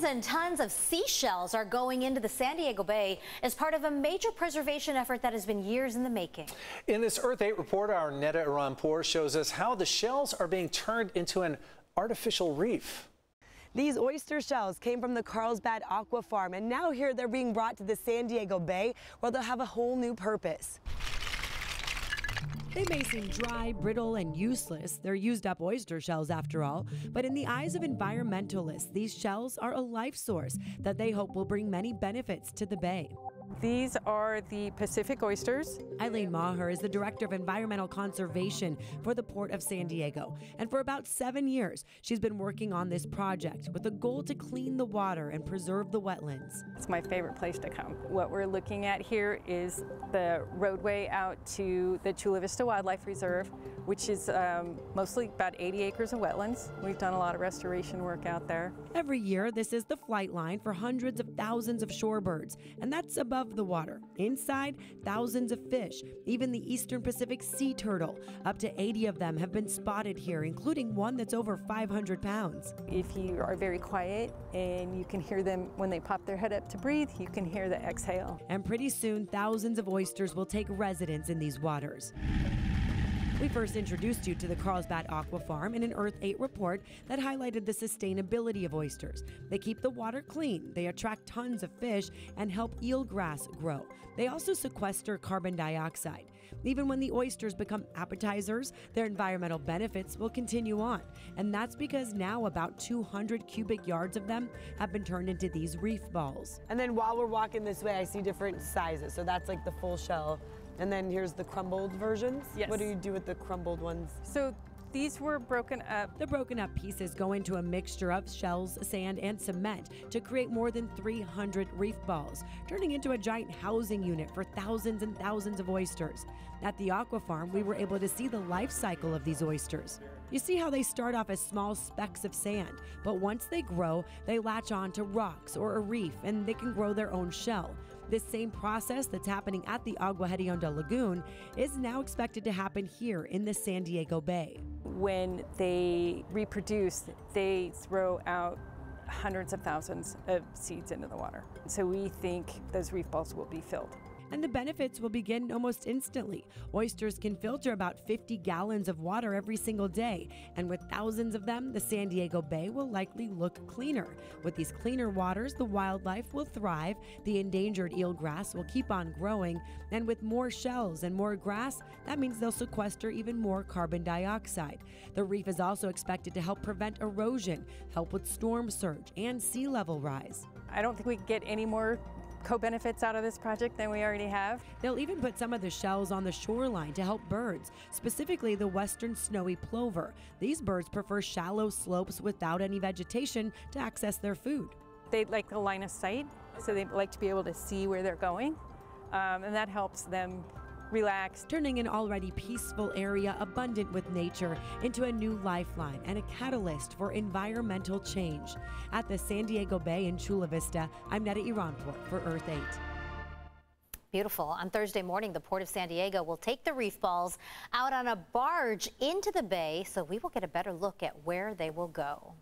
Tons and tons of seashells are going into the San Diego Bay as part of a major preservation effort that has been years in the making. In this Earth 8 report, our Neda Iranpour shows us how the shells are being turned into an artificial reef. These oyster shells came from the Carlsbad Aquafarm, and now here they're being brought to the San Diego Bay, where they'll have a whole new purpose. They may seem dry, brittle, and useless. They're used up oyster shells after all. But in the eyes of environmentalists, these shells are a life source that they hope will bring many benefits to the bay. These are the Pacific oysters. Eileen Maher is the Director of Environmental Conservation for the Port of San Diego. And for about seven years, she's been working on this project with the goal to clean the water and preserve the wetlands. It's my favorite place to come. What we're looking at here is the roadway out to the Chula Vista Wildlife Reserve, which is um, mostly about 80 acres of wetlands. We've done a lot of restoration work out there. Every year, this is the flight line for hundreds of thousands of shorebirds, and that's above the water. Inside, thousands of fish, even the eastern Pacific sea turtle. Up to 80 of them have been spotted here, including one that's over 500 pounds. If you are very quiet and you can hear them when they pop their head up to breathe, you can hear the exhale. And pretty soon, thousands of oysters will take residence in these waters. We first introduced you to the Carlsbad Aquafarm in an Earth 8 report that highlighted the sustainability of oysters. They keep the water clean, they attract tons of fish, and help eelgrass grow. They also sequester carbon dioxide. Even when the oysters become appetizers, their environmental benefits will continue on. And that's because now about 200 cubic yards of them have been turned into these reef balls. And then while we're walking this way, I see different sizes. So that's like the full shell. And then here's the crumbled versions. Yes. What do you do with the crumbled ones? So these were broken up. The broken up pieces go into a mixture of shells, sand, and cement to create more than 300 reef balls, turning into a giant housing unit for thousands and thousands of oysters. At the aqua farm, we were able to see the life cycle of these oysters. You see how they start off as small specks of sand, but once they grow, they latch on to rocks or a reef and they can grow their own shell. This same process that's happening at the Agua Hedionda Lagoon is now expected to happen here in the San Diego Bay. When they reproduce, they throw out hundreds of thousands of seeds into the water. So we think those reef balls will be filled and the benefits will begin almost instantly. Oysters can filter about 50 gallons of water every single day, and with thousands of them, the San Diego Bay will likely look cleaner. With these cleaner waters, the wildlife will thrive, the endangered eelgrass will keep on growing, and with more shells and more grass, that means they'll sequester even more carbon dioxide. The reef is also expected to help prevent erosion, help with storm surge, and sea level rise. I don't think we can get any more co-benefits out of this project than we already have. They'll even put some of the shells on the shoreline to help birds, specifically the western snowy plover. These birds prefer shallow slopes without any vegetation to access their food. They like the line of sight, so they like to be able to see where they're going, um, and that helps them relaxed. Turning an already peaceful area abundant with nature into a new lifeline and a catalyst for environmental change. At the San Diego Bay in Chula Vista, I'm Neda Iranpour for Earth 8. Beautiful. On Thursday morning, the Port of San Diego will take the reef balls out on a barge into the bay, so we will get a better look at where they will go.